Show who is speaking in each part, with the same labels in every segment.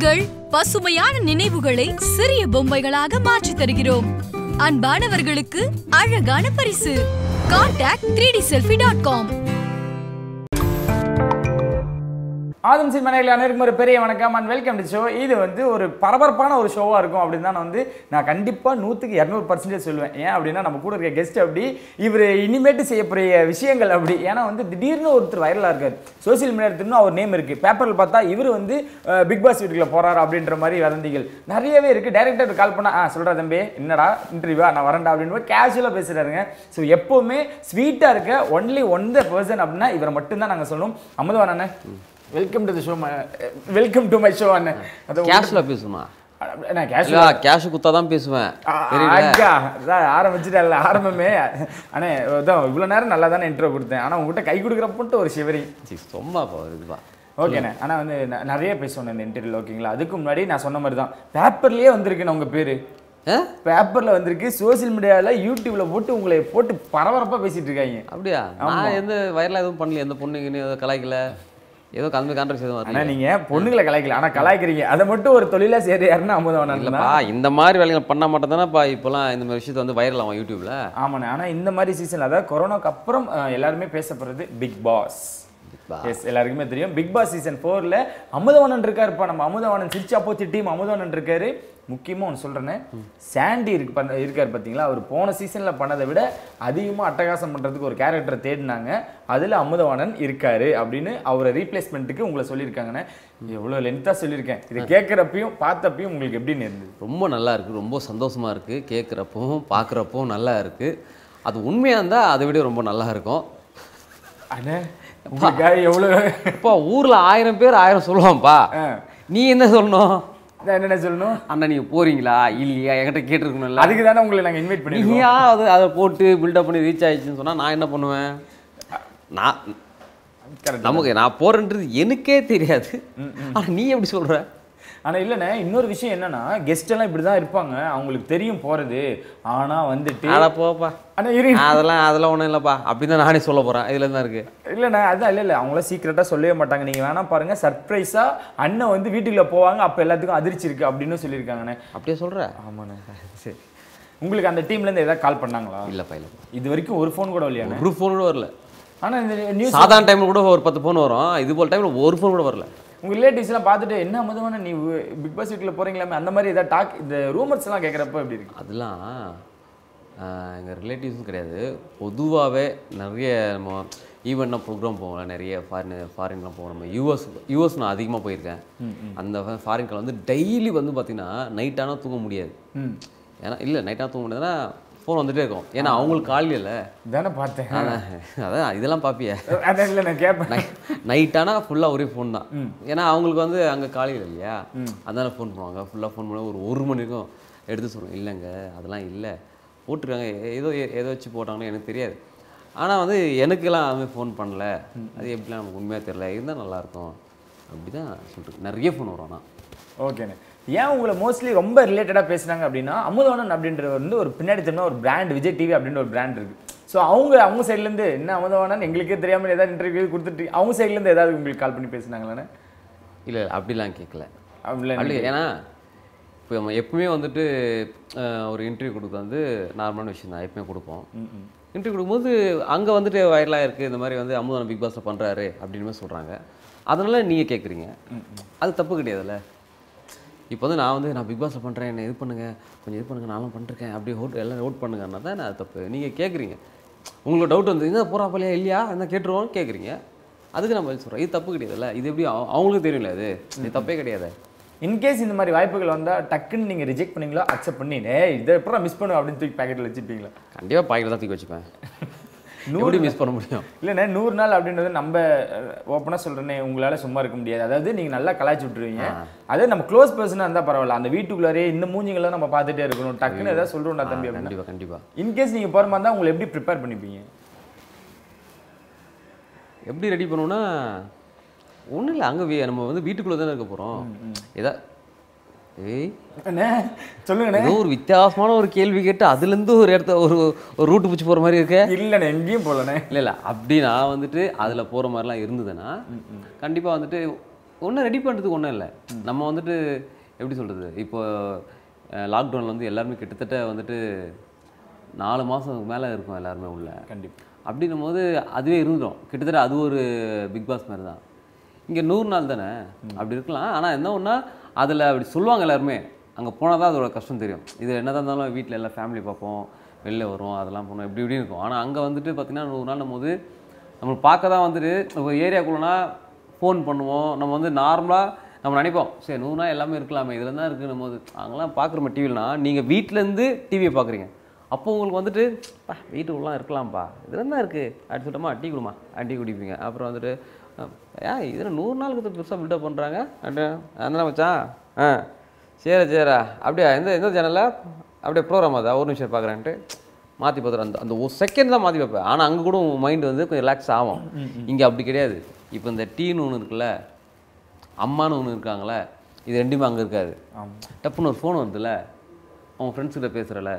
Speaker 1: உங்கள் பசுமையான நினைவுகளை சிறிய பொம்மைகளாக மாற்றித் தருகிறோம். அன்பானவர்களுக்கு அழகான பரிசு. Contact three D selfie dot com
Speaker 2: Adam சின்மனையில் அனைவருக்கும் ஒரு பெரிய வணக்கம் அண்ட் வெல்கம் டு ஷோ இது வந்து ஒரு பரபரப்பான ஒரு ஷோவாக இருக்கும் அப்படின்னு தான் நான் வந்து நான் கண்டிப்பாக நூற்றுக்கு இரநூறு பர்சன்டேஜ் சொல்லுவேன். ஏன் அப்படின்னா நம்ம கூட இருக்க கெஸ்ட் அப்படி இவர் இனிமேட்டு செய்யக்கூடிய விஷயங்கள் அப்படி. ஏன்னா வந்து திடீர்னு ஒருத்தர் வைரலாக இருக்கார். சோசியல் மீடியா எடுத்துன்னு அவர் நேம் இருக்குது பேப்பரில் பார்த்தா இவர் வந்து பிக் பாஸ் வீட்டுக்குள்ள போகிறார் அப்படின்ற மாதிரி வதந்திகள் நிறையவே இருக்குது டேரக்டர் கால் பண்ணால் ஆ சொல்கிறா தம்பி என்னடா இன்டர்வியூவா நான் வரேன்டா அப்படின்னு கேஷுவலாக பேசுகிறாருங்க ஸோ எப்போவுமே ஸ்வீட்டாக இருக்க ஒன்லி ஒன் த பர்சன் அப்படின்னா இவரை மட்டும்தான் நாங்கள் சொல்லணும் Amudhavan welcome to the show welcome to my show அண்ணன் அது
Speaker 3: கேஷ்ல பேசுமா
Speaker 2: நான் கேஷுவலா
Speaker 3: கேஷ் குத்தா தான் பேசுவேன்.
Speaker 2: ஆரம்பிச்சிட்டல ஆரம்பமே. அண்ணே அதான் இவ்வளோ நேரம் நல்லா தானே இன்ட்ரோ கொடுத்தேன். ஆனால் உங்ககிட்ட கை கொடுக்குறப்பட்டு ஒரு சிவரி
Speaker 3: சீ, சும்மா பா இதுவா.
Speaker 2: ஓகேண்ணே ஆனால் வந்து நிறைய பேசணும் இந்த இன்டர்வியூல ஓகேங்களா அதுக்கு முன்னாடி நான் சொன்ன மாதிரி தான். பேப்பர்லேயே வந்திருக்குண்ணே உங்கள் பேர்? பேப்பரில் வந்திருக்கு சோஷியல் மீடியாவில் யூடியூப்ல போட்டு உங்களை போட்டு பரபரப்பாக பேசிட்டு இருக்காங்க.
Speaker 3: அப்படியா? நான் எந்த வயர்ல எதுவும் பண்ணல எந்த பொண்ணுங்கன்னு கலாய்க்கல. ஏதோ கலந்து கான்ட்ராக்ட் எதுவும்
Speaker 2: ஆனால் நீங்கள் பொண்ணுங்களை கலாய்க்கல. ஆனால் கலாய்க்கிறீங்க. அதை மட்டும் ஒரு தொழிலாக சேரு யாருன்னா அமுதவன்
Speaker 3: இல்லப்பா இந்த மாதிரி வேலைகள் பண்ணா மட்டும் தானேப்பா இப்போலாம் இந்த மாதிரி விஷயத்தை வந்து வைரல் ஆகும் யூடியூப்ல.
Speaker 2: ஆமாண்ணே ஆனால் இந்த மாதிரி சீசன் அதாவது கொரோனாக்கு அப்புறம் எல்லாருமே பேசப்படுறது பிக் பாஸ். எஸ் எல்லாருக்குமே தெரியும். பிக் பாஸ் சீசன் ஃபோரில் அமுதவாணன் இருக்காருப்பா. நம்ம அமுதவாணன் சிரிச்சா போச்சு டீம் அமுதவாணன் இருக்காரு. முக்கியமாக ஒன்று சொல்கிறேன்னு சாண்டி இருக்கு பண்ண இருக்கார் பார்த்தீங்களா அவர் போன சீசனில் பண்ணதை விட அதிகமாக அட்டகாசம் பண்ணுறதுக்கு ஒரு கேரக்டரை தேடினாங்க. அதில் அமுதவாணன் இருக்காரு அப்படின்னு அவரை ரீப்ளேஸ்மெண்ட்டுக்கு உங்களை சொல்லியிருக்காங்கண்ணே. எவ்வளோ லென்த்தாக சொல்லியிருக்கேன். இதை கேட்குறப்பையும் பார்த்தப்பையும் உங்களுக்கு எப்படின்னு இருந்தது
Speaker 3: ரொம்ப நல்லா இருக்கு. ரொம்ப சந்தோஷமா இருக்கு. கேட்குறப்பவும் பார்க்குறப்பவும் நல்லா இருக்கு. அது உண்மையா இருந்தா அதை விட ரொம்ப நல்லா இருக்கும்.
Speaker 2: அண்ணே எவ்வளோ
Speaker 3: அப்பா ஊர்ல ஆயிரம் பேர் ஆயிரம் சொல்லுவான்ப்பா. நீ என்ன சொல்லணும்?
Speaker 2: என்னென்ன சொல்லணும்?
Speaker 3: அண்ணா நீங்க போறீங்களா? இல்லையா? என்கிட்ட கேட்டிருக்கணும்ல.
Speaker 2: அதுக்கு தானே உங்களை நாங்கள் இன்வைட் பண்ணிருக்கோம்
Speaker 3: நீயா அது அதை போட்டு பில்டப் பண்ணி ரீச் ஆயிடுச்சுன்னு சொன்னா நான் என்ன பண்ணுவேன்? நான் நமக்கு நான் போறேன்றது எனக்கே தெரியாது. ஆனா நீ எப்படி சொல்ற?
Speaker 2: ஆனா இல்லைண்ணே இன்னொரு விஷயம் என்னன்னா கெஸ்ட் எல்லாம் இப்படி தான் இருப்பாங்க. அவங்களுக்கு தெரியும் போறது. ஆனா வந்துட்டு
Speaker 3: அட போப்பா.
Speaker 2: ஆனா இரு.
Speaker 3: அதெல்லாம் அதெல்லாம் ஒண்ணும் இல்லப்பா. அப்படிதான் நானே சொல்ல போறேன். இதுல தான் இருக்கு.
Speaker 2: இல்லைண்ணே அதான் இல்லை இல்லை. அவங்கள சீக்கிரட்டா சொல்லவே மாட்டாங்க. நீங்க வேணா பாருங்க. சர்ப்ரைஸா அண்ணன் வந்து வீட்டுக்குள்ள போவாங்க. அப்ப எல்லாத்துக்கும் அதிர்ச்சி இருக்கு அப்படின்னு சொல்லியிருக்காங்கண்ணே.
Speaker 3: அப்படியே சொல்ற.
Speaker 2: ஆமாண்ணே. சரி. உங்களுக்கு அந்த டீம்ல இருந்து ஏதாவது கால் பண்ணாங்களா?
Speaker 3: இல்லப்பா இல்லப்பா.
Speaker 2: இது வரைக்கும் ஒரு ஃபோன் கூட இல்லையாண்ணே
Speaker 3: ஒரு ஃபோன் கூட வரல.
Speaker 2: ஆனா இந்த நியூஸ்
Speaker 3: சாதாரண டைம்ல கூட ஒரு பத்து ஃபோன் வரும். இது போல டைம்ல ஒரு ஃபோன் கூட வரல.
Speaker 2: உங்க ரிலேட்டிவ்ஸ் எல்லாம் பார்த்துட்டு என்ன முதமான நீ பிக் பாஸ் வீட்டுல போறீங்களாமே? அந்த மாதிரி ஏதாவது டாக் இந்த ரூமர்ஸ் எல்லாம் கேட்குறப்ப எப்படி இருக்கு?
Speaker 3: அதெல்லாம் எங்கள் ரிலேட்டிவ்ஸும் கிடையாது. பொதுவாகவே நிறைய நம்ம ஈவெண்ட்லாம் ப்ரோக்ராம் போவோம்ல நிறைய ஃபாரின் ஃபாரின்லாம் போவோம் நம்ம யூஎஸ் யூஎஸ் நான் அதிகமாக போயிருக்கேன். அந்த ஃபாரின்கள் வந்து டெய்லி வந்து பார்த்தீங்கன்னா நைட் ஆனால் தூங்க முடியாது. ஏன்னா இல்லை நைட் ஆனால் தூங்க முடியாதுன்னா ஃபோன் வந்துட்டே இருக்கும். ஏன்னா அவங்களுக்கு காலையில்
Speaker 2: தானே பார்த்தேன்.
Speaker 3: அதான் இதெல்லாம் பார்ப்பிய
Speaker 2: அதான் இல்லை நான் கேட்பேன்
Speaker 3: நைட் ஆனால் ஃபுல்லாக ஒரே ஃபோன் தான். ஏன்னா அவங்களுக்கு வந்து அங்கே காலையில் இல்லையா? அதனால ஃபோன் பண்ணுவாங்க. ஃபுல்லாக ஃபோன் பண்ணி ஒரு ஒரு மணி வரைக்கும் எடுத்து சொல்லுவோம் இல்லைங்க அதெல்லாம் இல்லை. போட்டிருக்காங்க. ஏதோ ஏதோ வச்சு போட்டாங்கன்னு எனக்கு தெரியாது. ஆனால் வந்து எனக்கெல்லாம் அதுமாதிரி ஃபோன் பண்ணல. அது எப்படிலாம் நமக்கு உண்மையாக தெரியல. இருந்தால் நல்லாயிருக்கும் அப்படி தான் சொல்லிட்டு நிறைய ஃபோன் வரும் ஆனால்
Speaker 2: ஓகேண்ணே. ஏன் உங்களை மோஸ்ட்லி ரொம்ப ரிலேட்டடாக பேசுனாங்க அப்படின்னா அமுதவனன் அப்படின்றது வந்து ஒரு பின்னாடி தெரிஞ்ச ஒரு பிராண்ட் விஜய் டிவி அப்படின்ற ஒரு பிராண்ட் இருக்கு. ஸோ அவங்க அவங்க சைட்லேருந்து என்ன அமுதவனன் எங்களுக்கே தெரியாமல் ஏதாவது இன்டர்வியூ கொடுத்துட்டு அவங்க சைட்லேருந்து ஏதாவது உங்களுக்கு கால் பண்ணி பேசுனாங்களாண்ணே?
Speaker 3: இல்லை அப்படிலாம் கேட்கல
Speaker 2: அப்படில
Speaker 3: அப்படி ஏன்னா இப்போ நம்ம எப்பவுமே வந்துட்டு ஒரு இன்டர்வியூ கொடுக்க வந்து நார்மலான விஷயம் தான் எப்பவுமே கொடுப்போம். இன்டர்வியூ கொடுக்கும்போது அங்கே வந்துட்டு வைரலாக இருக்குது இந்த மாதிரி வந்து அமுதன் பிக் பாஸில் பண்ணுறாரு அப்படின்னு சொல்கிறாங்க அதனால நீங்கள் கேட்குறீங்க அது தப்பு கிடையாதுல்ல? இப்போ வந்து நான் வந்து நான் பிக் பாஸில் பண்ணுறேன் என்ன இது பண்ணுங்க கொஞ்சம் இது பண்ணுங்க நானும் பண்ணிருக்கேன் அப்படி ஓட் எல்லாம் நோட் பண்ணுங்கன்னா தான் அது தப்பு? நீங்கள் கேட்குறீங்க உங்களுக்கு டவுட் வந்து என்ன போகிறா போலையா இல்லையா? என்ன கேட்டுருவோம்னு கேட்குறீங்க அதுக்கு நான் பதில் சொல்கிறேன் இது தப்பு கிடையாதுல்ல. இது எப்படி அவ- அவங்களுக்கு தெரியும்ல அது இது தப்பே கிடையாது.
Speaker 2: இன்கேஸ் இந்த மாதிரி வாய்ப்புகள் வந்தால் டக்குன்னு நீங்கள் ரிஜெக்ட் பண்ணீங்களோ அக்செப்ட் பண்ணி இதை எப்பறம் மிஸ் பண்ணுவேன் அப்படின்னு தூக்கி பேக்கெட்டில் வச்சுப்பீங்களா
Speaker 3: கண்டிப்பாக பாக்கெட் தான் தூக்கி வச்சுப்பேன். எப்படி மிஸ் பண்ண முடியும்?
Speaker 2: இல்லைண்ணே நூறு நாள் அப்படின்றது நம்ம ஓப்பனாக சொல்கிறேனே உங்களால் சும்மா இருக்க முடியாது. அதாவது நீங்கள் நல்லா கலாய்ச்சி விட்டுருவீங்க. அதே நம்ம க்ளோஸ் பர்சனாக இருந்தால் பரவாயில்ல. அந்த வீட்டுக்குள்ளாரே இந்த மூஞ்சிங்கெல்லாம் நம்ம பார்த்துட்டே இருக்கணும். டக்குன்னு ஏதாவது சொல்கிறோம்டா தம்பி
Speaker 3: கண்டிப்பாக கண்டிப்பாக
Speaker 2: இன்கேஸ் நீங்கள் போகிற மாதிரி தான் உங்களை எப்படி ப்ரிப்பேர் பண்ணிப்பீங்க?
Speaker 3: எப்படி ரெடி பண்ணுவோம்னா ஒன்றும் இல்லை அங்கே நம்ம வந்து வீட்டுக்குள்ளே தானே இருக்க போகிறோம் ஏதா
Speaker 2: சொல்லுங்கண்ணே.
Speaker 3: ஏதோ ஒரு வித்தியாசமான ஒரு கேள்வி கேட்டு அதுலேருந்து ஒரு இடத்த ஒரு ஒரு ரூட்டு பிடிச்சி போகிற மாதிரி இருக்கே.
Speaker 2: இல்லைண்ணே எங்கேயும் போகலண்ணே.
Speaker 3: இல்லை இல்லை அப்படி நான் வந்துட்டு அதில் போகிற மாதிரிலாம் இருந்ததுன்னா கண்டிப்பாக வந்துட்டு ஒன்றும் ரெடி பண்ணுறதுக்கு ஒன்றும் இல்லை. நம்ம வந்துட்டு எப்படி சொல்கிறது இப்போ லாக்டவுனில் வந்து எல்லாருமே கிட்டத்தட்ட வந்துட்டு நாலு மாதத்துக்கு மேலே இருக்கும் எல்லாருமே உள்ள.
Speaker 2: கண்டிப்பா.
Speaker 3: அப்படின்னும் போது அதுவே இருந்துடும் கிட்டத்தட்ட அது ஒரு பிக் பாஸ் மாதிரி தான் இங்கே நூறு நாள் தானே? அப்படி இருக்கலாம். ஆனால் என்ன ஒன்றா அதில் அப்படி சொல்லுவாங்க எல்லாருமே அங்கே போனால் தான் அதோட கஷ்டம் தெரியும். இது என்ன தான் இருந்தாலும் வீட்டில் எல்லாம் ஃபேமிலி பார்ப்போம் வெளில வரும் அதெல்லாம் போனோம் இப்படி இப்படி இருக்கும். ஆனால் அங்கே வந்துட்டு பார்த்தீங்கன்னா நூறு நாள் போது நம்ம பார்க்க தான் வந்துட்டு ஒரு ஏரியாக்குள்ளனா ஃபோன் பண்ணுவோம். நம்ம வந்து நார்மலாக நம்ம நினைப்போம் சரி நூறு நாள் எல்லாமே இருக்கலாமே இதில் தான் இருக்குன்னு போது அங்கெல்லாம் பார்க்குறோம் டிவிலனா நீங்கள் வீட்டிலேருந்து டிவியை பார்க்குறீங்க. அப்போ உங்களுக்கு வந்துட்டு பா வீட்டுக்குள்ளலாம் இருக்கலாம்ப்பா இதில் தான் இருக்குது அப்படி சொல்லிட்டோமா டீ கொடுமா டீ குடிப்பீங்க. அப்புறம் வந்துட்டு ஏன் இதில் நூறு நாளுக்கு பெருசாக பில்டப் பண்ணுறாங்க அதெல்லாம் மச்சான் ஆ சரி சரிடா அப்படியா? எந்த எந்த சேனலில் அப்படியே ப்ரோக்ராம் அதா ஒரு நிமிஷம் பார்க்குறேன்ட்டு மாற்றி பார்த்துரு அந்த அந்த ஒரு செகண்ட் தான் மாற்றி பார்ப்பேன். ஆனால் அங்கே கூட உங்கள் மைண்ட் வந்து கொஞ்சம் ரிலாக்ஸ் ஆகும். இங்கே அப்படி கிடையாது. இப்போ இந்த டீன்னு ஒன்று இருக்குல்ல அம்மான்னு ஒன்று இருக்காங்களே இது ரெண்டுமே அங்கே இருக்காது. டப்புன்னு ஒரு ஃபோன் வருதுல்ல அவங்க ஃப்ரெண்ட்ஸ் கிட்ட பேசுகிறல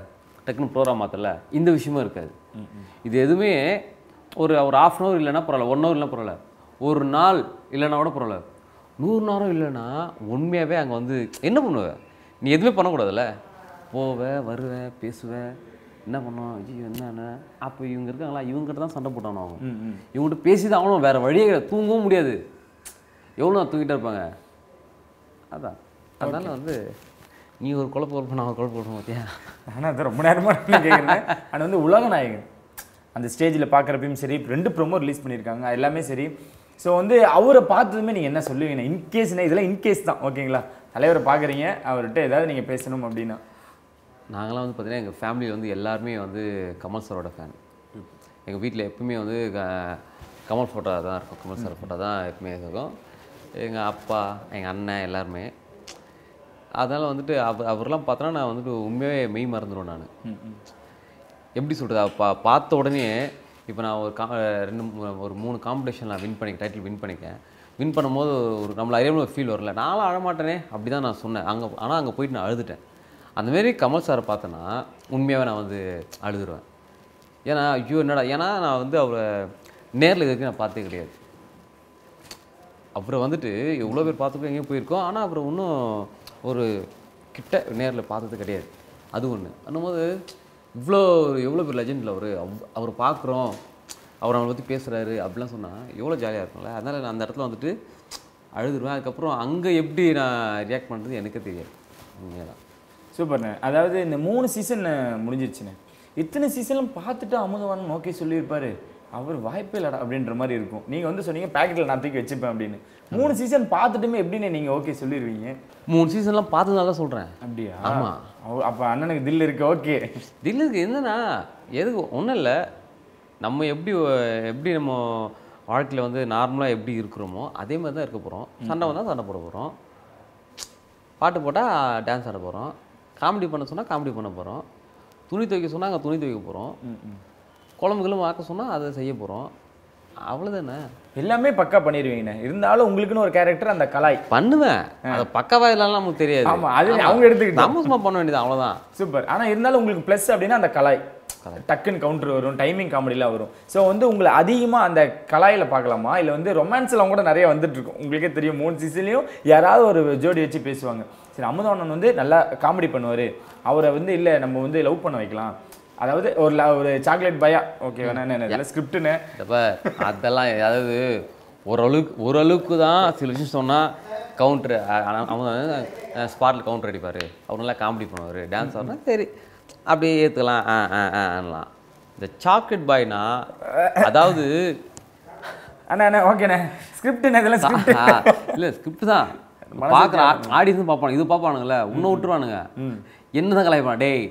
Speaker 3: டக்குன்னு ப்ரோக்ராம் மாற்றல இந்த விஷயமும் இருக்காது. இது எதுவுமே ஒரு ஒரு ஆஃப் அன் ஹவர் இல்லைன்னா பரவாயில்ல ஒன் ஹவர் இல்லைனா பரவாயில்ல. ஒரு நாள் இல்லைன்னா கூட பரவாயில்ல. நூறு நேரம் இல்லைன்னா உண்மையாகவே அங்கே வந்து என்ன பண்ணுவ? நீ எதுவுமே பண்ணக்கூடாதுல்ல? போவ வருவ பேசுவ என்ன பண்ணுவோம் ஐயோ என்ன அப்போ இவங்க இருக்காங்களா? இவங்ககிட்ட தான் சண்டை போட்டானோ அவங்க இவங்ககிட்ட பேசி தான் ஆகணும். வேறு வழியே கிடையாது. தூங்கவும் முடியாது. எவ்வளோ தூங்கிட்டே இருப்பாங்க? அதான். அதனால வந்து நீ ஒரு குழப்பம் இருப்ப நான் ஒரு குழப்பம் இருப்பேன் பார்த்தியா
Speaker 2: ஆனால் அது ரொம்ப நேரமாக கேட்குறேன் ஆனால் வந்து உலக நாயகன். அந்த ஸ்டேஜில் பார்க்குறப்பையும் சரி ரெண்டு ப்ரோமோ ரிலீஸ் பண்ணியிருக்காங்க. எல்லாமே சரி. ஸோ வந்து அவரை பார்த்ததுமே நீங்கள் என்ன சொல்லுவீங்க? இன்கேஸ்னா இதெல்லாம் இன்கேஸ் தான் ஓகேங்களா? தலைவரை பார்க்குறீங்க அவர்கிட்ட ஏதாவது நீங்கள் பேசணும் அப்படின்னா.
Speaker 3: நாங்களாம் வந்து பார்த்தீங்கன்னா எங்கள் ஃபேமிலியில் வந்து எல்லாருமே வந்து கமல் சாரோட ஃபேன் எங்கள் வீட்டில் எப்பவுமே வந்து கமல் ஃபோட்டோ தான் இருக்கும். கமல் சார் ஃபோட்டோ தான் எப்பவுமே இருக்கும். எங்கள் அப்பா எங்கள் அண்ணன் எல்லாருமே. அதனால் வந்துட்டு அவர் அவர்லாம் பார்த்தோன்னா நான் வந்துட்டு உண்மையாகவே மெய் மறந்துடுவேன் நான். எப்படி சொல்கிறது பா பார்த்த உடனே இப்போ நான் ஒரு கா ரெண்டு ஒரு மூணு காம்படிஷன் நான் வின் பண்ணி டைட்டில் வின் பண்ணிக்கேன். வின் பண்ணும்போது ஒரு நம்மளை அறியாமல் ஒரு ஃபீல் வரல நானும் அழமாட்டேனே அப்படி தான் நான் சொன்னேன். அங்கே ஆனால் அங்கே போயிட்டு நான் அழுதுட்டேன். அந்தமாரி கமல் சாரை பார்த்தேன்னா உண்மையாகவே நான் வந்து அழுதுருவேன். ஏன்னா ஐயோ என்னடா ஏன்னா நான் வந்து அவரை நேரில் இது வரைக்கும் நான் பார்த்தே கிடையாது. அவரை வந்துட்டு எவ்வளோ பேர் பார்த்துக்கோ எங்கேயும் போயிருக்கோம். ஆனால் அப்புறம் இன்னும் ஒரு கிட்ட நேரில் பார்த்தது கிடையாது. அது ஒன்று அண்ணும்போது இவ்வளோ எவ்வளோ பேர் லெஜெண்டில் அவர் அவர் பார்க்குறோம் அவர் நம்மளை பற்றி பேசுகிறாரு அப்படிலாம் சொன்னால் எவ்வளோ ஜாலியாக இருக்கும்ல. அதனால் நான் அந்த இடத்துல வந்துட்டு அழுதுருவேன். அதுக்கப்புறம் அங்கே எப்படி நான் ரியாக்ட் பண்ணுறது எனக்கே தெரியாது. உண்மையாக
Speaker 2: சூப்பர்ண்ணே. அதாவது இந்த மூணு சீசன் முடிஞ்சிருச்சுண்ணே. இத்தனை சீசன்லாம் பார்த்துட்டு அமுதவானன் ஓகே சொல்லியிருப்பார். அவர் வாய்ப்பே இல்லடா அப்படின்ற மாதிரி இருக்கும். நீங்கள் வந்து சொன்னீங்க பேக்கெட்டில் நான் தூக்கி வச்சுப்பேன் அப்படின்னு. மூணு சீசன் பார்த்துட்டுமே எப்படிண்ணே நீங்கள் ஓகே சொல்லிடுவீங்க
Speaker 3: மூணு சீசன்லாம் பார்த்ததுனால தான் சொல்கிறேன்
Speaker 2: அப்படியா?
Speaker 3: ஆமா.
Speaker 2: அவ- அப்ப அண்ணனுக்கு தில் இருக்கு ஓகே
Speaker 3: தில்லுக்கு என்னன்னா எதுக்கு ஒன்றும் இல்லை. நம்ம எப்படி எப்படி நம்ம வாழ்க்கையில் வந்து நார்மலாக எப்படி இருக்கிறோமோ அதே மாதிரி தான் இருக்க போகிறோம் சண்டை வந்தால் சண்டை போட போகிறோம் பாட்டு போட்டால் டான்ஸ் ஆட போகிறோம் காமெடி பண்ண சொன்னால் காமெடி பண்ண போகிறோம் துணி துவைக்க சொன்னால் அங்கே துணி துவைக்க போகிறோம் குழம்புகளும் ஆக்க சொன்னால் அதை செய்ய போகிறோம் அவ்வளோதானே
Speaker 2: எல்லாமே பக்கா பண்ணிடுவீங்கண்ணே இருந்தாலும் உங்களுக்குன்னு ஒரு கேரக்டர் அந்த கலாய்.
Speaker 3: பண்ணுவேன். அது பக்கவா இல்லைன்னா நமக்கு தெரியாது.
Speaker 2: ஆமா, அது அவங்க எடுத்துக்கிட்டோம்.
Speaker 3: நம்ம சும்மா பண்ண வேண்டியது அவ்வளோதான்
Speaker 2: சூப்பர். ஆனா இருந்தாலும் உங்களுக்கு ப்ளஸ் அப்படின்னா அந்த கலாய். டக்குன்னு கவுண்டர் வரும் டைமிங் காமெடிலாம் வரும். ஸோ வந்து உங்களை அதிகமா அந்த கலாயில பார்க்கலாமா? இல்லை வந்து ரொமான்ஸ்லாம் கூட நிறைய வந்துட்டு இருக்கும். உங்களுக்கே தெரியும் மூணு சீசன்லையும் யாராவது ஒரு ஜோடி வச்சு பேசுவாங்க. சரி அமுதவண்ணன் வந்து நல்லா காமெடி பண்ணுவாரு. அவரை வந்து இல்லை நம்ம வந்து லவ் பண்ண வைக்கலாம். அதாவது ஒரு ஒரு சாக்லேட் பயா ஓகே வேணா என்ன ஸ்கிரிப்டுன்னு
Speaker 3: அப்ப அதெல்லாம் அதாவது ஓரளவுக்கு ஓரளவுக்கு தான் சில விஷயம் சொன்னால் கவுண்டர் அவங்க ஸ்பாட்டில் கவுண்டர் அடிப்பார். அவர் நல்லா காமெடி பண்ணுவார் டான்ஸ் ஆடுனா சரி. அப்படியே ஏற்றுக்கலாம் ஆ ஆ ஆ ஆனலாம் இந்த சாக்லேட் பாய்னா அதாவது
Speaker 2: அண்ணா அண்ணா ஓகேண்ணே ஸ்கிரிப்டுண்ணே இதெல்லாம் ஸ்கிரிப்ட்
Speaker 3: இல்லை ஸ்கிரிப்ட் தான். பார்க்குற ஆடியன்ஸும் பார்ப்பானுங்க இது பார்ப்பானுங்கல்ல இன்னும் விட்டுருவானுங்க. என்னதான் கலாய்ப்பான் டேய்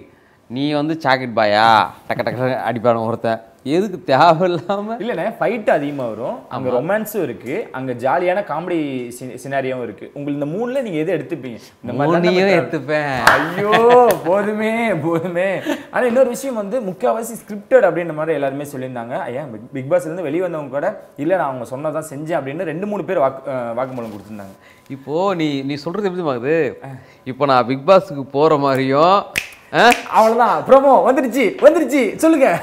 Speaker 3: நீ வந்து சாக்லேட் பாயா டக்க டக்க அடிப்பானு ஒருத்தன். எதுக்கு தேவையில்லாம?
Speaker 2: இல்லைண்ணே ஃபைட் அதிகமா வரும். அங்க ரொமான்ஸும் இருக்கு. அங்க ஜாலியான காமெடி சினாரியாவும் இருக்கு. உங்களுக்கு இந்த மூணுல நீங்க எது எடுத்துப்பீங்க? இந்த
Speaker 3: மூணையும் எடுத்துப்பேன்.
Speaker 2: ஐயோ போதுமே போதுமே. ஆனா இன்னொரு விஷயம் வந்து முக்காவாசி ஸ்கிரிப்டட் அப்படின்ற மாதிரி எல்லாருமே சொல்லியிருந்தாங்க. ஐயா பிக் பிக் பாஸ்ல இருந்து வெளியே வந்தவங்க கூட இல்ல நான் அவங்க சொன்னதான் செஞ்சேன் அப்படின்னு ரெண்டு மூணு பேர் வாக்கு வாக்குமூலம் கொடுத்திருந்தாங்க.
Speaker 3: இப்போ நீ நீ சொல்றது எப்படி பாக்குது இப்போ நான் பிக் பாஸ்க்கு போற மாதிரியும் ஆ?
Speaker 2: அவ்வளவுதான். ப்ரோமோ வந்துருச்சு வந்துருச்சு. சொல்லுங்க.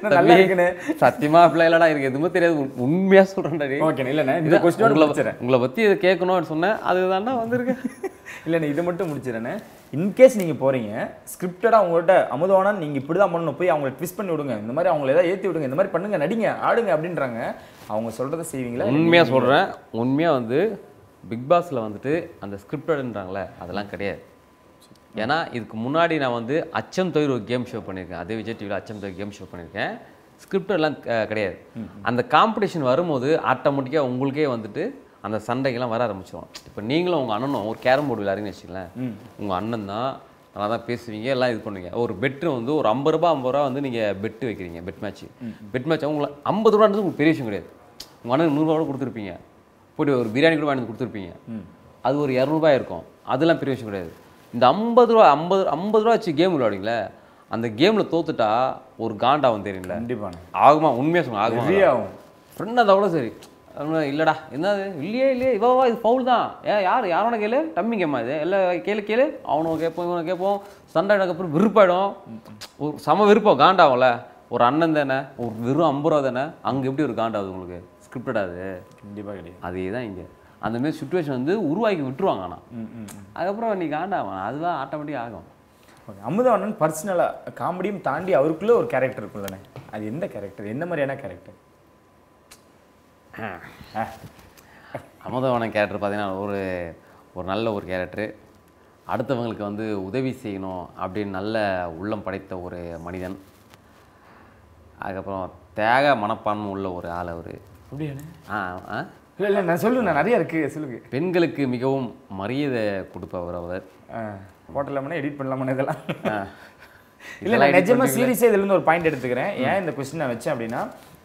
Speaker 2: நல்லா.
Speaker 3: சத்தியமா அப்படிலாம் இல்லடா எனக்கு எதுவுமே தெரியாது. உண்- உண்மையா சொல்றேன்டா.
Speaker 2: ஓகே இல்லைண்ணே இந்த
Speaker 3: இதான்
Speaker 2: கொஸ்டினோட
Speaker 3: உங்களை பத்தி இதை கேட்கணும்னு சொன்னேன். அதுதான்டா வந்திருக்கு.
Speaker 2: இல்லைண்ணே இதை மட்டும் முடிச்சிடறேண்ணே இன்கேஸ் நீங்கள் போகிறீங்க ஸ்கிரிப்டடாக உங்கள்கிட்ட அமுதவானன் நீங்கள் இப்படி தான் பண்ணணும். போய் அவங்களை ட்விஸ்ட் பண்ணி விடுங்க. இந்த மாதிரி அவங்கள ஏதாவது ஏற்றி விடுங்க. இந்த மாதிரி பண்ணுங்க நடிங்க ஆடுங்க அப்படின்றாங்க. அவங்க சொல்கிறத செய்வீங்களா?
Speaker 3: உண்மையா சொல்றேன். உண்மையா வந்து பிக் பாஸ்ல வந்துட்டு அந்த ஸ்கிரிப்டட்ன்றாங்களே அதெல்லாம் கிடையாது. ஏன்னா இதுக்கு முன்னாடி நான் வந்து அச்சம் தவிர ஒரு கேம் ஷோ பண்ணியிருக்கேன். அதே விஜய் டிவியில் அச்சம் தவிர கேம் ஷோ பண்ணியிருக்கேன். ஸ்கிரிப்டெல்லாம் கிடையாது. அந்த காம்படிஷன் வரும்போது ஆட்டோமேட்டிக்காக உங்களுக்கே வந்துட்டு அந்த சண்டைகள்லாம் வர ஆரம்பிச்சிடும் இப்போ நீங்களும் உங்கள் அண்ணனும் ஒரு கேரம் போர்டு விளையாடுங்கன்னு வச்சுங்களேன் உங்கள் அண்ணன் தான் நல்லா தான் பேசுவீங்க எல்லாம் இது பண்ணுவீங்க. ஒரு பெட்டு வந்து ஒரு ஐம்பது ரூபா ஐம்பது ரூபா வந்து நீங்கள் பெட்டு வைக்கிறீங்க பெட் மேட்ச் பெட் மேட்ச் உங்களை ஐம்பது ரூபான்றது உங்களுக்கு பெரிய விஷயம் கிடையாது. உங்கள் அண்ணன் நூறுரூவா கூட கொடுத்துருப்பீங்க. போய்ட்டு ஒரு பிரியாணி கூட வாங்கி கொடுத்துருப்பீங்க. அது ஒரு இரநூறுபா இருக்கும். அதெல்லாம் பெரிய விஷயம் கிடையாது. இந்த ஐம்பது ரூபா ஐம்பது ஐம்பது ரூபா வச்சு கேம் விளையாடுங்களே அந்த கேமில் தோத்துட்டா ஒரு காண்டாவும் தெரியுங்களா
Speaker 2: கண்டிப்பாண்ணே
Speaker 3: ஆகுமா? உண்மையாக சொல்லுங்க ஆகுமா?
Speaker 2: ஆகும்.
Speaker 3: ஃப்ரெண்ட் இருந்தால் கூட சரி. இல்லடா என்னது? இல்லையே இல்லையே இவவா இது ஃபவுல் தான். ஏன் யார்? யாரோட கேளு. டம்மி கேமா இது. எல்லாம் கேளு கேளு. அவனும் கேட்போம் இவனை கேட்போம். சண்டை அப்புறம் விருப்பாயிடும் ஒரு சம விருப்பம் காண்டாகும்ல. ஒரு அண்ணன் தானே ஒரு வெறும் ஐம்பது ரூபா தானே அங்கே எப்படி ஒரு காண்டாகுது உங்களுக்கு? ஸ்கிரிப்டட் அது?
Speaker 2: கண்டிப்பாக கிடையாது.
Speaker 3: அதே தான் இங்கே. அந்த மாதிரி சுச்சுவேஷன் வந்து உருவாக்கி விட்டுருவாங்க ஆனால்
Speaker 2: ம் ம்
Speaker 3: அதுக்கப்புறம் நீ காண்டாகும் அதுதான் ஆட்டோமேட்டிக் ஆகும்.
Speaker 2: ஓகே அமுதவாணன் பர்சனலாக காமெடியும் தாண்டி அவருக்குள்ளே ஒரு கேரக்டர் இருக்குல்லண்ணே அது எந்த கேரக்டர் எந்த மாதிரியான கேரக்டர்
Speaker 3: அமுதவனம் கேரக்டர் பார்த்தீங்கன்னா ஒரு ஒரு நல்ல ஒரு கேரக்டரு அடுத்தவங்களுக்கு வந்து உதவி செய்யணும் அப்படின்னு நல்ல உள்ளம் படைத்த ஒரு மனிதன். அதுக்கப்புறம் தியாக மனப்பான்மை உள்ள ஒரு ஆள் அவர்.
Speaker 2: அப்படியாண்ணே?
Speaker 3: ஆ ஆ.
Speaker 2: இல்லை இல்லை நான் சொல்லுங்க நிறைய இருக்கு சொல்லுங்க.
Speaker 3: பெண்களுக்கு மிகவும் மரியாதை கொடுப்பவர் அவர்.
Speaker 2: போட்டலாமனே எடிட் பண்ணலாமனே இதெல்லாம். இல்லை நான் நிஜமா சீரியஸாக இதுலேருந்து ஒரு பாயிண்ட் எடுத்துக்கிறேன். ஏன் இந்த கொஸ்டின் நான் வச்சேன் அப்படின்னா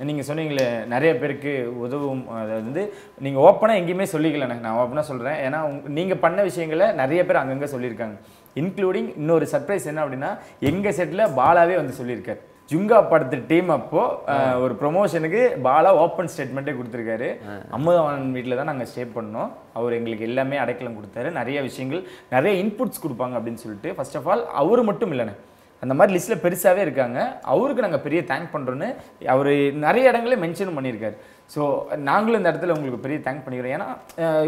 Speaker 2: நீங்கள் சொன்னீங்களே நிறைய பேருக்கு உதவும் அதாவது வந்து நீங்கள் ஓப்பனாக எங்கேயுமே சொல்லிக்கலண்ணே நான் ஓப்பனாக சொல்கிறேன் ஏன்னா நீங்கள் பண்ண விஷயங்களை நிறைய பேர் அங்கங்கே சொல்லியிருக்காங்க. இன்க்ளூடிங் இன்னொரு சர்ப்ரைஸ் என்ன அப்படின்னா எங்கள் செட்டில் பாலாவே வந்து சொல்லியிருக்காரு. ஜுங்கா படத்து டீம் அப்போ ஒரு ப்ரொமோஷனுக்கு பாலா ஓப்பன் ஸ்டேட்மெண்ட்டே கொடுத்துருக்காரு. அமுதவானன் வீட்டில் தான் நாங்கள் ஸ்டே பண்ணோம். அவர் எங்களுக்கு எல்லாமே அடைக்கலம் கொடுத்தாரு. நிறைய விஷயங்கள் நிறைய இன்புட்ஸ் கொடுப்பாங்க அப்படின்னு சொல்லிட்டு ஃபர்ஸ்ட் ஆஃப் ஆல் அவர் மட்டும் இல்லைண்ணே. அந்த மாதிரி லிஸ்ட்டில் பெருசாகவே இருக்காங்க. அவருக்கு நாங்கள் பெரிய தேங்க் பண்ணுறோன்னு அவர் நிறைய இடங்களே மென்ஷன் பண்ணியிருக்காரு. ஸோ நாங்களும் இந்த இடத்துல உங்களுக்கு பெரிய தேங்க் பண்ணிக்கிறோம். ஏன்னா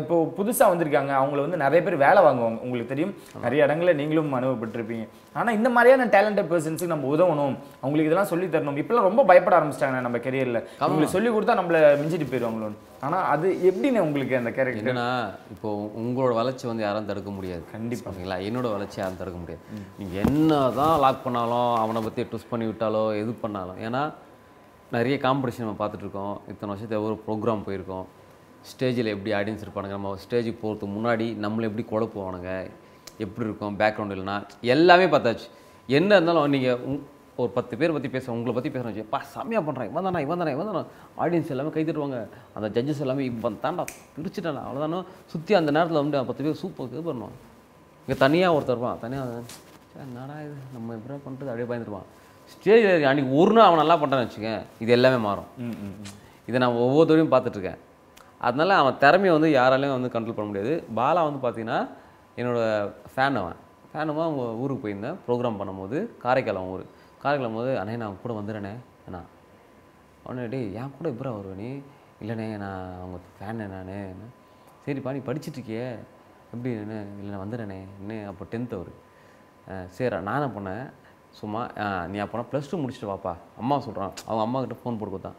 Speaker 2: இப்போ புதுசாக வந்திருக்காங்க. அவங்கள வந்து நிறைய பேர் வேலை வாங்குவாங்க. உங்களுக்கு தெரியும். நிறைய இடங்களில் நீங்களும் அனுபவப்பட்டிருப்பீங்க. ஆனால் இந்த மாதிரியான டேலண்டட் பர்சன்ஸுக்கு நம்ம உதவணும். அவங்களுக்கு இதெல்லாம் சொல்லி தரணும். இப்போலாம் ரொம்ப பயப்பட ஆரம்பிச்சிட்டாங்க நம்ம கெரியரில் அவங்களுக்கு சொல்லி கொடுத்தா நம்மளை மிஞ்சிட்டு போயிடுவாங்களோன்னு ஆனால் அது எப்படின்னு உங்களுக்கு அந்த கேரக்டர்
Speaker 3: என்னன்னா இப்போ உங்களோட வளர்ச்சி வந்து யாரும் தடுக்க முடியாது. கண்டிப்பாக ஓகேங்களா என்னோட வளர்ச்சி யாரும் தடுக்க முடியாது. நீங்கள் என்ன தான் லாக் பண்ணாலும் அவனை பற்றி ட்விஸ்ட் பண்ணி விட்டாலோ எது பண்ணாலும். ஏன்னா நிறைய காம்படிஷன் நம்ம பார்த்துட்ருக்கோம். இத்தனை வருஷத்துக்கு ஒரு ப்ரோக்ராம் போயிருக்கோம். ஸ்டேஜில் எப்படி ஆடியன்ஸ் இருப்பானுங்க? நம்ம ஸ்டேஜுக்கு போகிறதுக்கு முன்னாடி நம்மளை எப்படி குழப்புவானுங்க எப்படி இருக்கும்? பேக்ரவுண்ட் இல்லைனா எல்லாமே பார்த்தாச்சு. என்ன இருந்தாலும் நீங்கள் ஒரு பத்து பேர் பற்றி பேச உங்களை பற்றி பேசுகிறோம் வச்சு பா செம்மையாக பண்ணுறான் இவன் தானே இவன் தானே இவன் தானே? ஆடியன்ஸ் எல்லாமே கை தட்டுவாங்க. அந்த ஜட்ஜஸ் எல்லாமே இவன் தாண்டா பிரிச்சுட்டானா. அவ்வளோதானோ சுற்றி அந்த நேரத்தில் வந்து பத்து பேர் சூப்பர் இது பண்ணுவான். இங்கே தனியாக ஒருத்தர் இருப்பான். தனியாக என்னடா இது? நம்ம எப்படி பண்ணுறது அப்படியே பயந்துருவான். ஸ்டேஜ் அன்றைக்கி ஒரு நாள் அவன் நல்லா பண்ணுறான்னு வச்சுக்கேன் இது எல்லாமே மாறும். இதை நான் ஒவ்வொருத்தரையும் பார்த்துட்ருக்கேன். அதனால அவன் திறமையை வந்து யாராலையும் வந்து கண்ட்ரோல் பண்ண முடியாது. பாலா வந்து பார்த்தீங்கன்னா என்னோட ஃபேன் அவன். ஃபேனுமா அவங்க ஊருக்கு போயிருந்தேன். ப்ரோக்ராம் பண்ணும்போது காரைக்கால் அவன் ஊர். காரைக்கால் போது அண்ணே நான் கூட வந்துடுறேனே. அண்ணா. அவனே என் கூட எப்பரா வருவ நீ? இல்லைண்ணே நான் அவங்க ஃபேனு நான். சரிப்பா நீ படிச்சிட்டு இருக்கியே எப்படி? என்ன இல்லை நான் வந்துடுறேனே. என்ன? அப்போ டென்த் அவர். சரி நான் என்ன பண்ணேன். சும்மா நீ அப்போனா ப்ளஸ் டூ முடிச்சுட்டு வாப்பா அம்மா சொல்கிறான் அவங்க அம்மா கிட்ட ஃபோன் போட்டு கொடுத்தான்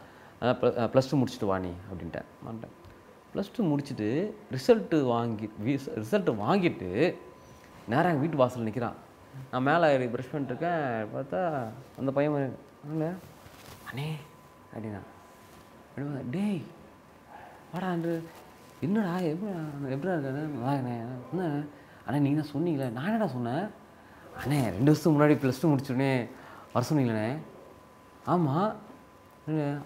Speaker 3: ப்ளஸ் டூ முடிச்சுட்டு வா நீ அப்படின்ட்டேன் மாட்டேன் ப்ளஸ் டூ முடிச்சுட்டு ரிசல்ட்டு வாங்கி ரிசல்ட்டு வாங்கிட்டு நேராக எங்கள் வீட்டு வாசலில் நிற்கிறான் நான் மேலே ப்ரெஷ் ப்ரஷ் பண்ணிட்டு இருக்கேன் பார்த்தா அந்த பையன் வந்து, "அண்ணே, அப்படின்னா அப்படின்னா, டேய் வாடா அன்று என்னடா எப்படி எப்படிடா இருக்கானே நல்லா என்ன அண்ணா நீங்கள் தான் சொன்னீங்களே நான் என்னடா சொன்னேன் அண்ணே ரெண்டு வருஷத்துக்கு முன்னாடி ப்ளஸ் டூ முடிச்சோடனே வர சொன்னீங்களே. ஆமாம்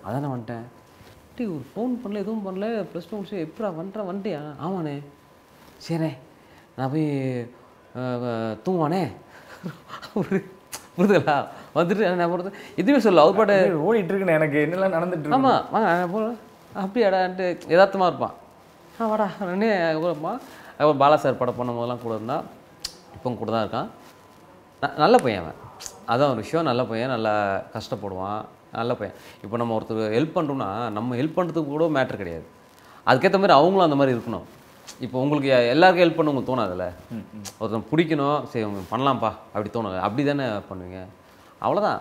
Speaker 3: அதானே வந்துட்டேன். டேய் ஒரு ஃபோன் பண்ணல எதுவும் பண்ணல. ப்ளஸ் டூ முடிச்சு எப்படா வந்துட்டேன் வந்துட்டியா ஆமாண்ணே. சரிண்ணே நான் போய் தூங்குவானே ஒரு புரிதுங்களா வந்துட்டு நான் போகிறது எதுவுமே சொல்ல அவர் பாட்டு
Speaker 2: ஓடிட்டு எனக்கு. என்னெல்லாம் நடந்துட்டு
Speaker 3: ஆமாம் வாங்க நான் போகிறேன் அப்படியாடான்ட்டு யதார்த்தமாக இருப்பான். ஆ வாடா ரெண்டே அதுக்கப்புறமா அதுக்கப்புறம் பாலா சார் படம் பண்ணும்போதெல்லாம் கூட இருந்தான். இப்போ கூட தான் இருக்கான். நல்ல பையன் அவன். அதான் ஒரு விஷயம் நல்ல பையன் நல்லா கஷ்டப்படுவான் நல்ல பையன். இப்போ நம்ம ஒருத்தர் ஹெல்ப் பண்ணுறோம்னா நம்ம ஹெல்ப் பண்ணுறதுக்கு கூட மேட்ரு கிடையாது. அதுக்கேற்ற மாதிரி அவங்களும் அந்த மாதிரி இருக்கணும். இப்போ உங்களுக்கு எல்லாருக்கும் ஹெல்ப் பண்ண உங்களுக்கு தோணாதுல்ல ஒருத்தன் பிடிக்கணும் சரி அவங்க பண்ணலாம்ப்பா அப்படி தோணும் அப்படி தானே பண்ணுவீங்க? அவ்வளோதான்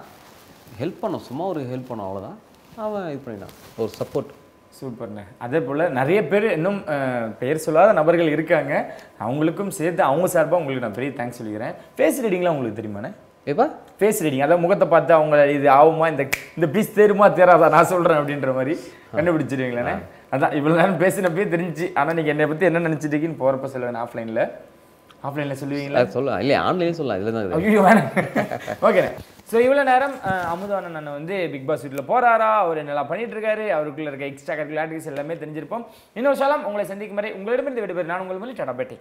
Speaker 3: ஹெல்ப் பண்ணோம் சும்மா ஒரு ஹெல்ப் பண்ணோம் அவ்வளோதான் அவன் இது பண்ணிட்டான் ஒரு சப்போர்ட்
Speaker 2: சூப்பர்ண்ணே. அதே போல் நிறைய பேர் இன்னும் பெயர் சொல்லாத நபர்கள் இருக்காங்க. அவங்களுக்கும் சேர்த்து அவங்க சார்பாக உங்களுக்கு நான் பெரிய தேங்க்ஸ் சொல்லிக்கிறேன். ஃபேஸ் ரீடிங்லாம் உங்களுக்கு தெரியுமாண்ணே?
Speaker 3: ஏப்பா
Speaker 2: ஃபேஸ் ரீடிங் அதாவது முகத்தை பார்த்து அவங்க இது ஆகுமா இந்த இந்த பீஸ் தேருமா தேராதா நான் சொல்கிறேன் அப்படின்ற மாதிரி கண்டுபிடிச்சிருவீங்களே அதான் இவ்வளோ நேரம் பேசினப்பே தெரிஞ்சுச்சு. ஆனால் நீங்கள் என்னை பற்றி என்ன நினச்சிட்டு இருக்கீங்கன்னு போகிறப்ப சொல்லுவேன் ஆஃப்லைனில் ஆஃப்லைனில் சொல்லுவீங்களா?
Speaker 3: சொல்லலாம். இல்லை ஆன்லைன்லேயும் சொல்லலாம். இதில் தான்
Speaker 2: ஐயோ வேணாம். ஓகே ஸோ இவ்வளோ நேரம் அஹ், அமுதவாணன் அண்ணன் வந்து பிக் பாஸ் வீட்டில் போறாரா? அவர் நல்லா பண்ணிட்டு இருக்காரு அவருக்குள்ள இருக்க எக்ஸ்ட்ரா கரிக்குலர் ஆக்டிவிட்டிஸ் எல்லாமே தெரிஞ்சிருப்போம். இன்னொரு சாலம் உங்களை சந்திக்கும் வரை உங்களிடமிருந்து விடுபெறு நான் உங்கள் மொழி டாடா பேட்டை.